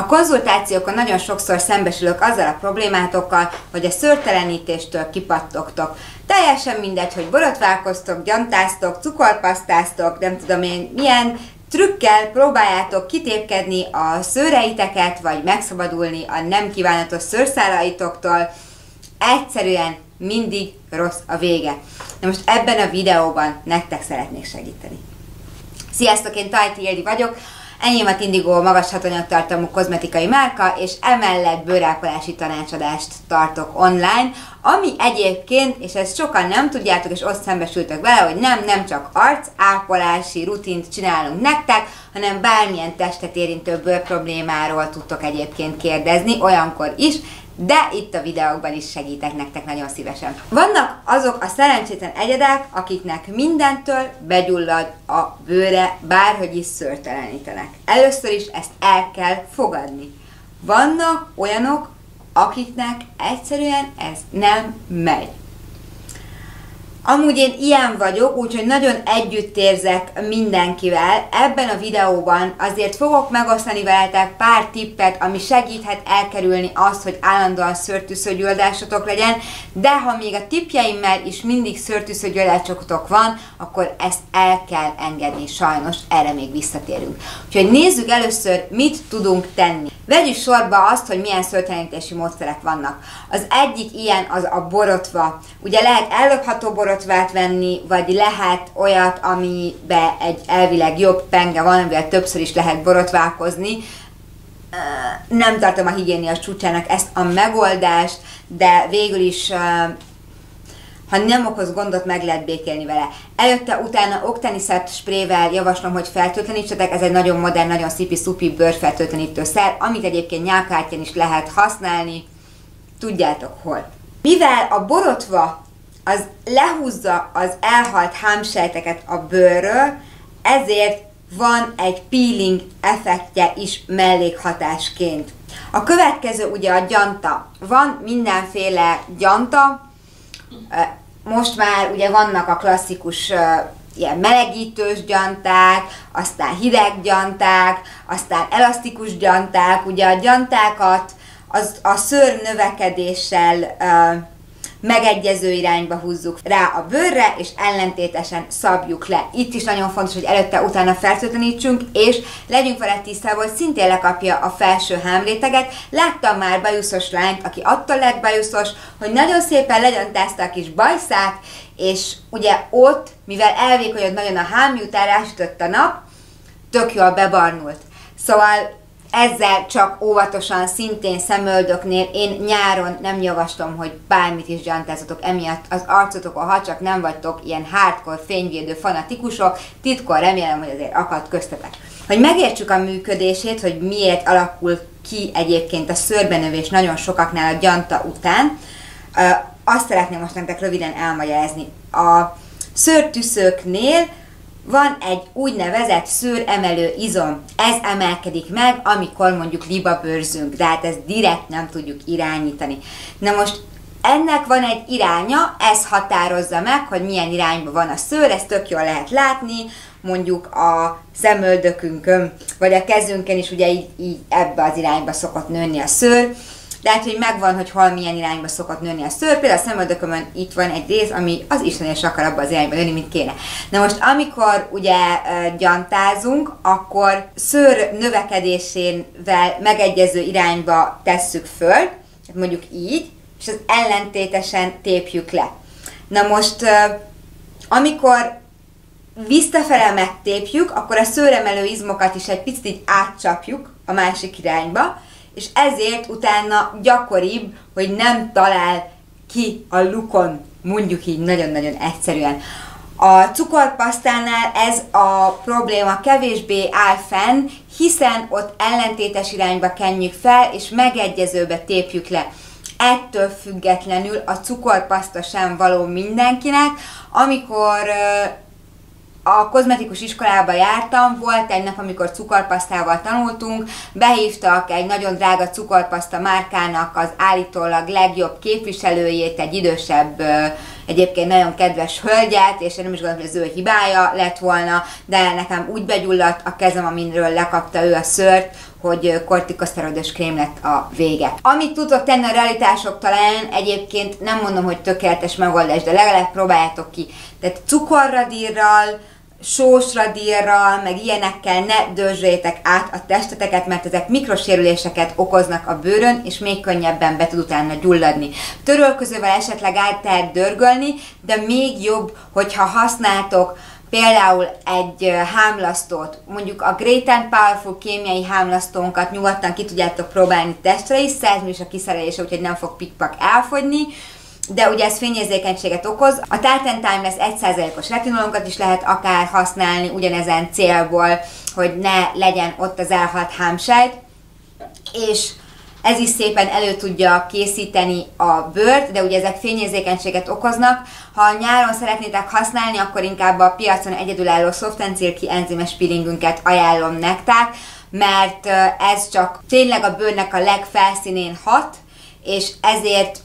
A konzultációkon nagyon sokszor szembesülök azzal a problémátokkal, hogy a szőrtelenítéstől kipattogtok. Teljesen mindegy, hogy borotválkoztok, gyantáztok, cukorpasztáztok, nem tudom én milyen trükkel próbáljátok kitépkedni a szőreiteket, vagy megszabadulni a nem kívánatos szőrszálaitoktól. Egyszerűen mindig rossz a vége. Na most ebben a videóban nektek szeretnék segíteni. Sziasztok, én Tajti Ildi vagyok, Enyém a Indigo magas hatóanyagtartalmú kozmetikai márka, és emellett bőrápolási tanácsadást tartok online, ami egyébként, és ezt sokan nem tudjátok, és ott szembesültök vele, hogy nem, nem csak arc ápolási rutint csinálunk nektek, hanem bármilyen testet érintő bőr problémáról tudtok egyébként kérdezni, olyankor is, de itt a videókban is segítek nektek nagyon szívesen. Vannak azok a szerencsétlen egyedek, akiknek mindentől begyullad a bőre, bárhogy is szőrtelenítenek. Először is ezt el kell fogadni. Vannak olyanok, akiknek egyszerűen ez nem megy. Amúgy én ilyen vagyok, úgyhogy nagyon együtt érzek mindenkivel. Ebben a videóban azért fogok megosztani veletek pár tippet, ami segíthet elkerülni azt, hogy állandóan szőrtűszőgyulladásotok legyen, de ha még a tippjeimmel is mindig szőrtűszőgyulladásotok van, akkor ezt el kell engedni, sajnos erre még visszatérünk. Úgyhogy nézzük először, mit tudunk tenni. Vegyük sorba azt, hogy milyen szőrtelenítési módszerek vannak. Az egyik ilyen az a borotva. Ugye lehet ellopható borotvát venni, vagy lehet olyat, amibe egy elvileg jobb penge van, amivel többször is lehet borotválkozni. Nem tartom a higiénia csúcsának ezt a megoldást, de végül is ha nem okoz gondot, meg lehet békélni vele. Előtte, utána Octaniszert sprével javaslom, hogy feltöltenítsetek, ez egy nagyon modern, nagyon szipi-szupi bőrfeltöltenítő szer, amit egyébként nyálkártyán is lehet használni, tudjátok hol. Mivel a borotva az lehúzza az elhalt hámsejteket a bőrről, ezért van egy peeling effektje is mellékhatásként. A következő ugye a gyanta. Van mindenféle gyanta, most már ugye vannak a klasszikus ilyen melegítős gyanták, aztán hideg gyanták, aztán elasztikus gyanták, ugye a gyantákat az, a szőr növekedéssel uh, megegyező irányba húzzuk rá a bőrre, és ellentétesen szabjuk le. Itt is nagyon fontos, hogy előtte-utána fertőtlenítsünk, és legyünk vele tisztában, hogy szintén lekapja a felső hámréteget. Láttam már bajuszos lányt, aki attól lett bajuszos, hogy nagyon szépen legyantázta a kis bajszát, és ugye ott, mivel elvékonyod nagyon a hám, miután rásütött a nap, tök jól bebarnult. Szóval ezzel csak óvatosan, szintén szemöldöknél én nyáron nem javaslom, hogy bármit is gyantázatok emiatt az arcotokon, ha csak nem vagytok ilyen hardcore fényvédő fanatikusok, titkon remélem, hogy azért akad köztetek. Hogy megértsük a működését, hogy miért alakul ki egyébként a szőrbenövés nagyon sokaknál a gyanta után, azt szeretném most nektek röviden elmagyarázni. A szőrtűszőknél van egy úgynevezett szőremelő izom. Ez emelkedik meg, amikor mondjuk libabőrzünk, de hát ezt direkt nem tudjuk irányítani. Na most ennek van egy iránya, ez határozza meg, hogy milyen irányba van a szőr, ezt tök jól lehet látni, mondjuk a szemöldökünkön, vagy a kezünkön is ugye így, így ebbe az irányba szokott nőni a szőr de hát, hogy megvan, hogy hol milyen irányba szokott nőni a szőr. Például a szemöldökömön itt van egy rész, ami az Isten is akar abba az irányba nőni, mint kéne. Na most, amikor ugye gyantázunk, akkor szőr növekedésével megegyező irányba tesszük föl, mondjuk így, és az ellentétesen tépjük le. Na most, amikor visszafele megtépjük, akkor a szőremelő izmokat is egy picit így átcsapjuk a másik irányba, és ezért utána gyakoribb, hogy nem talál ki a lukon, mondjuk így nagyon-nagyon egyszerűen. A cukorpasztánál ez a probléma kevésbé áll fenn, hiszen ott ellentétes irányba kenjük fel, és megegyezőbe tépjük le. Ettől függetlenül a cukorpaszta sem való mindenkinek, amikor a kozmetikus iskolába jártam, volt egy nap, amikor cukorpasztával tanultunk, behívtak egy nagyon drága cukorpaszta márkának az állítólag legjobb képviselőjét, egy idősebb egyébként nagyon kedves hölgyet, és én nem is gondolom, hogy az ő hibája lett volna, de nekem úgy begyulladt a kezem, aminről lekapta ő a szőrt, hogy kortikoszteroidos krém lett a vége. Amit tudok tenni a realitások talán, egyébként nem mondom, hogy tökéletes megoldás, de legalább próbáljátok ki. Tehát cukorradírral, sósradírral, meg ilyenekkel ne dörzsétek át a testeteket, mert ezek mikrosérüléseket okoznak a bőrön, és még könnyebben be tud utána gyulladni. Törölközővel esetleg át lehet dörgölni, de még jobb, hogyha használtok például egy hámlasztót, mondjuk a Great and Powerful kémiai hámlasztónkat nyugodtan ki tudjátok próbálni testre is, 100 is a kiszerelése, úgyhogy nem fog pikpak elfogyni, de ugye ez fényérzékenységet okoz. A Titan Timeless 1%-os retinolonkat is lehet akár használni ugyanezen célból, hogy ne legyen ott az elhalt hámsejt, és ez is szépen elő tudja készíteni a bőrt, de ugye ezek fényérzékenységet okoznak. Ha nyáron szeretnétek használni, akkor inkább a piacon egyedülálló Soft ki enzimes peelingünket ajánlom nektek, mert ez csak tényleg a bőrnek a legfelszínén hat, és ezért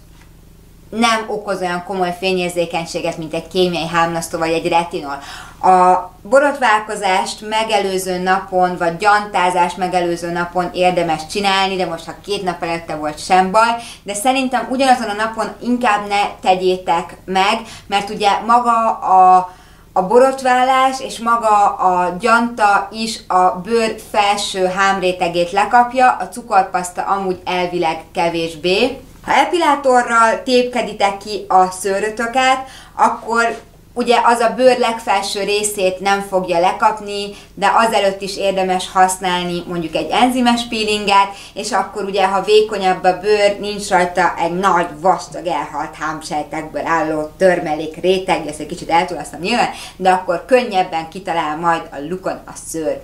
nem okoz olyan komoly fényérzékenységet, mint egy kémiai hámlasztó vagy egy retinol. A borotválkozást megelőző napon, vagy gyantázást megelőző napon érdemes csinálni, de most ha két nap előtte volt sem baj, de szerintem ugyanazon a napon inkább ne tegyétek meg, mert ugye maga a a borotválás és maga a gyanta is a bőr felső hámrétegét lekapja, a cukorpaszta amúgy elvileg kevésbé. Ha epilátorral tépkeditek ki a szőrötöket, akkor ugye az a bőr legfelső részét nem fogja lekapni, de azelőtt is érdemes használni mondjuk egy enzimes peelinget, és akkor ugye, ha vékonyabb a bőr, nincs rajta egy nagy, vastag, elhalt hámsejtekből álló törmelék réteg, ezt egy kicsit eltulasztom nyilván, de akkor könnyebben kitalál majd a lukon a szőr.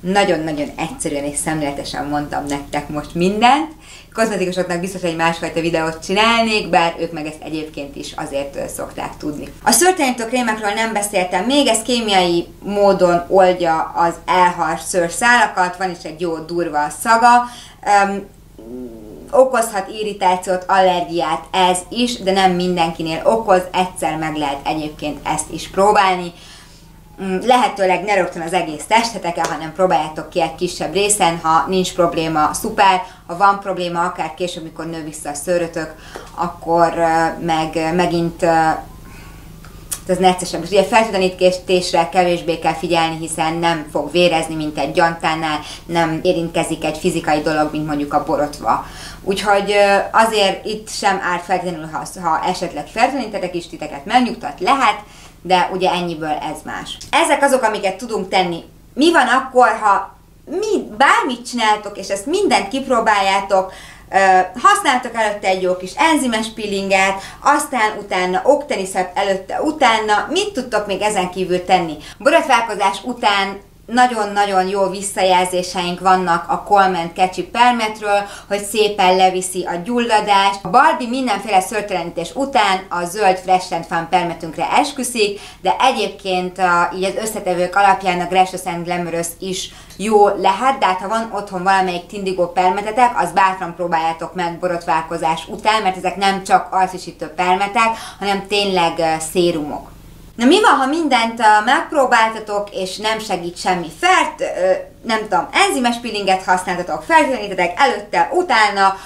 Nagyon-nagyon egyszerűen és szemléletesen mondtam nektek most mindent. Kozmetikusoknak biztos egy másfajta videót csinálnék, bár ők meg ezt egyébként is azért szokták tudni. A szőrtelenítő krémekről nem beszéltem még, ez kémiai módon oldja az elhars szőrszálakat, van is egy jó durva szaga. Um, okozhat irritációt, allergiát ez is, de nem mindenkinél okoz, egyszer meg lehet egyébként ezt is próbálni. Mm, lehetőleg ne rögtön az egész testeteken, hanem próbáljátok ki egy kisebb részen, ha nincs probléma, szuper, ha van probléma, akár később, mikor nő vissza a szőrötök, akkor meg megint ez neccesebb. Ugye fertőtlenítésre kevésbé kell figyelni, hiszen nem fog vérezni, mint egy gyantánál, nem érintkezik egy fizikai dolog, mint mondjuk a borotva. Úgyhogy azért itt sem árt feltétlenül, ha, ha esetleg fertőtlenítetek is titeket megnyugtat, lehet, de ugye ennyiből ez más. Ezek azok, amiket tudunk tenni. Mi van akkor, ha mi, bármit csináltok, és ezt mindent kipróbáljátok, használtak előtte egy jó kis enzimes peelinget, aztán utána okteniszep előtte, utána mit tudtok még ezen kívül tenni? Borotválkozás után nagyon-nagyon jó visszajelzéseink vannak a Coleman Kecsi permetről, hogy szépen leviszi a gyulladást. A Barbie mindenféle szörtelenítés után a zöld Fresh and Fun permetünkre esküszik, de egyébként a, így az összetevők alapján a Gracious and Glamorous is jó lehet, de hát ha van otthon valamelyik Tindigo permetetek, az bátran próbáljátok meg borotválkozás után, mert ezek nem csak arcosító permetek, hanem tényleg szérumok. Na mi van, ha mindent megpróbáltatok, és nem segít semmi fert, nem tudom, enzimes peelinget használtatok, fertőtlenítetek előtte, utána,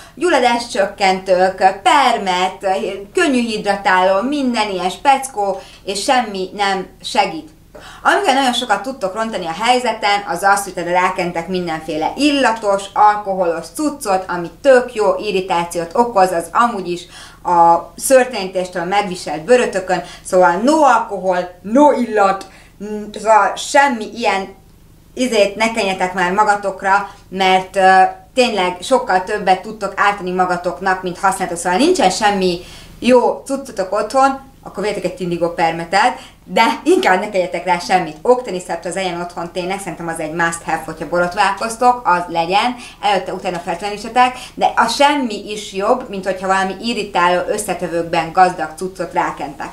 csökkentők, permet, könnyű hidratáló, minden ilyen speckó, és semmi nem segít. Amivel nagyon sokat tudtok rontani a helyzeten, az az, hogy rákentek mindenféle illatos, alkoholos cuccot, ami tök jó irritációt okoz, az amúgy is a szörtényítéstől megviselt bőrötökön, szóval no alkohol, no illat, szóval semmi ilyen izét ne kenjetek már magatokra, mert uh, tényleg sokkal többet tudtok ártani magatoknak, mint használtok. Szóval nincsen semmi jó cuccotok otthon, akkor vegyetek egy Tindigo permetet, de inkább ne tegyetek rá semmit. Octanicept az ilyen otthon tényleg, szerintem az egy must have, hogyha borotválkoztok, az legyen, előtte utána feltlenítsetek, de a semmi is jobb, mint hogyha valami irritáló összetevőkben gazdag cuccot rákentek.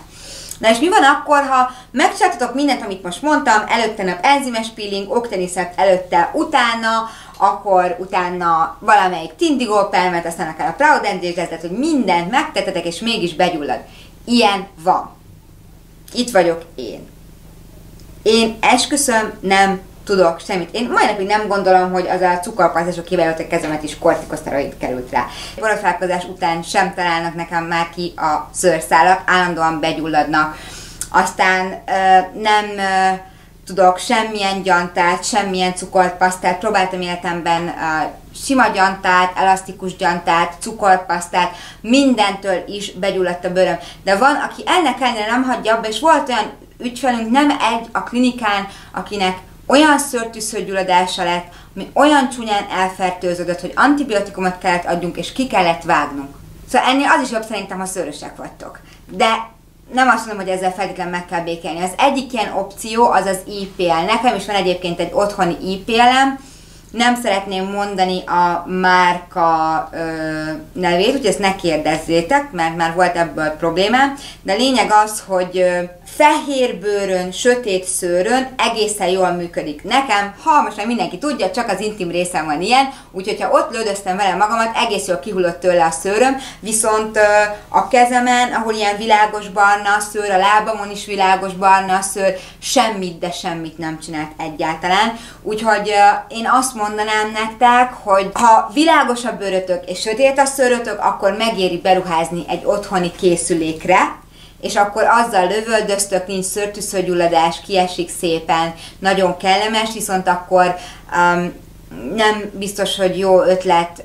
Na és mi van akkor, ha megcsináltatok mindent, amit most mondtam, előtte nap enzimes peeling, Octanicept előtte, utána, akkor utána valamelyik Tindigo permet, aztán akár a Proud hogy mindent megtettetek, és mégis begyullad ilyen van. Itt vagyok én. Én esküszöm, nem tudok semmit. Én mai napig nem gondolom, hogy az a cukorpasztások kivállott a kezemet is kortikoszteroid került rá. Borotválkozás után sem találnak nekem már ki a szőrszálak, állandóan begyulladnak. Aztán ö, nem ö, tudok semmilyen gyantát, semmilyen cukorpasztát, próbáltam életemben uh, sima gyantát, elasztikus gyantát, cukorpasztát, mindentől is begyulladt a bőröm. De van, aki ennek ellenére nem hagyja abba, és volt olyan ügyfelünk, nem egy a klinikán, akinek olyan szőrtűszőgyulladása lett, ami olyan csúnyán elfertőződött, hogy antibiotikumot kellett adjunk, és ki kellett vágnunk. Szóval ennél az is jobb szerintem, ha szőrösek vagytok. De nem azt mondom, hogy ezzel feltétlenül meg kell békélni. Az egyik ilyen opció az az IPL. Nekem is van egyébként egy otthoni IPL-em, nem szeretném mondani a márka ö, nevét, úgyhogy ezt ne kérdezzétek, mert már volt ebből problémám, de lényeg az, hogy ö, fehér bőrön, sötét szőrön egészen jól működik. Nekem, ha most már mindenki tudja, csak az intim részem van ilyen, úgyhogy ha ott lődöztem vele magamat, egész jól kihullott tőle a szőröm, viszont a kezemen, ahol ilyen világos barna a szőr, a lábamon is világos barna a szőr, semmit, de semmit nem csinált egyáltalán. Úgyhogy én azt mondanám nektek, hogy ha világos a bőrötök és sötét a szőrötök, akkor megéri beruházni egy otthoni készülékre, és akkor azzal lövöldöztök, nincs szörtűszőgyulladás, kiesik szépen, nagyon kellemes, viszont akkor um, nem biztos, hogy jó ötlet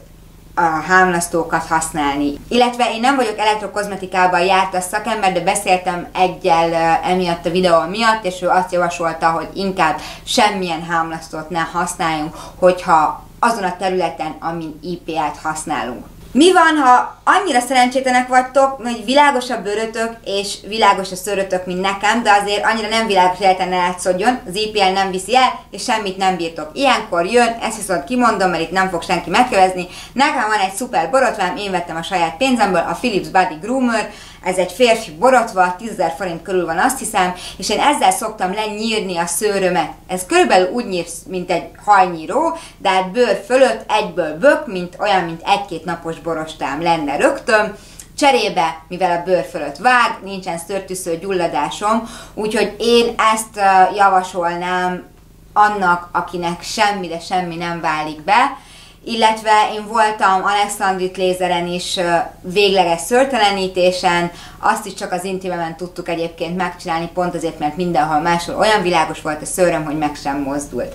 a hámlasztókat használni. Illetve én nem vagyok elektrokozmetikában járt a szakember, de beszéltem egyel emiatt a videó miatt, és ő azt javasolta, hogy inkább semmilyen hámlasztót ne használjunk, hogyha azon a területen, amin IPA-t használunk. Mi van, ha annyira szerencsétlenek vagytok, hogy világos a bőrötök és világos a szőrötök, mint nekem, de azért annyira nem világos életen ne látszódjon, az IPL nem viszi el, és semmit nem bírtok. Ilyenkor jön, ezt viszont kimondom, mert itt nem fog senki megkövezni. Nekem van egy szuper borotvám, én vettem a saját pénzemből, a Philips Body Groomer, ez egy férfi borotva, 10 forint körül van azt hiszem, és én ezzel szoktam lenyírni a szőrömet. Ez körülbelül úgy nyír, mint egy hajnyíró, de bőr fölött egyből bök, mint olyan, mint egy-két napos borostám lenne rögtön. Cserébe, mivel a bőr fölött vág, nincsen szőrtűsző gyulladásom, úgyhogy én ezt javasolnám annak, akinek semmi, de semmi nem válik be, illetve én voltam Alexandrit lézeren is végleges szörtelenítésen, azt is csak az intimemen tudtuk egyébként megcsinálni, pont azért, mert mindenhol máshol olyan világos volt a szőröm, hogy meg sem mozdult,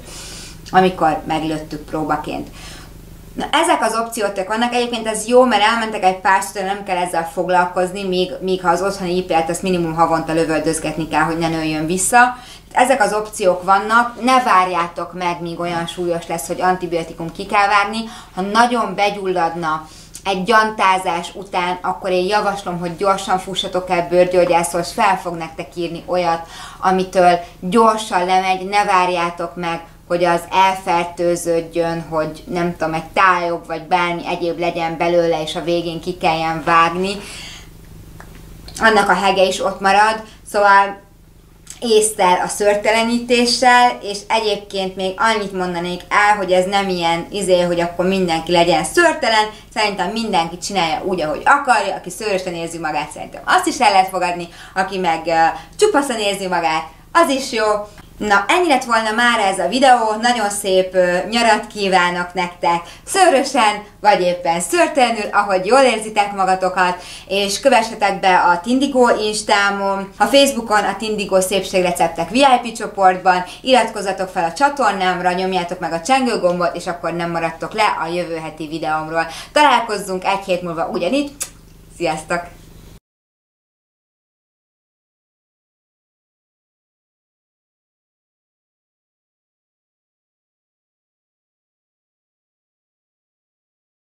amikor meglőttük próbaként. Na, ezek az opciók vannak, egyébként ez jó, mert elmentek egy pár szütőre, nem kell ezzel foglalkozni, míg, míg ha az otthoni IPL-t, azt minimum havonta lövöldözgetni kell, hogy ne nőjön vissza. Ezek az opciók vannak, ne várjátok meg, míg olyan súlyos lesz, hogy antibiotikum ki kell várni. Ha nagyon begyulladna egy gyantázás után, akkor én javaslom, hogy gyorsan fussatok el bőrgyógyászhoz, fel fog nektek írni olyat, amitől gyorsan lemegy, ne várjátok meg, hogy az elfertőződjön, hogy nem tudom, egy tájog vagy bármi egyéb legyen belőle, és a végén ki kelljen vágni. Annak a hege is ott marad, szóval észtel a szörtelenítéssel, és egyébként még annyit mondanék el, hogy ez nem ilyen izé, hogy akkor mindenki legyen szörtelen, szerintem mindenki csinálja úgy, ahogy akarja, aki szőrösen érzi magát, szerintem azt is el lehet fogadni, aki meg uh, csupaszan érzi magát, az is jó. Na, ennyi lett volna már ez a videó, nagyon szép uh, nyarat kívánok nektek, szőrösen, vagy éppen szörtelenül, ahogy jól érzitek magatokat, és kövessetek be a Tindigo Instámon, a Facebookon a Tindigo szépségreceptek VIP csoportban, iratkozzatok fel a csatornámra, nyomjátok meg a csengőgombot, és akkor nem maradtok le a jövő heti videómról. Találkozzunk egy hét múlva ugyanitt, sziasztok!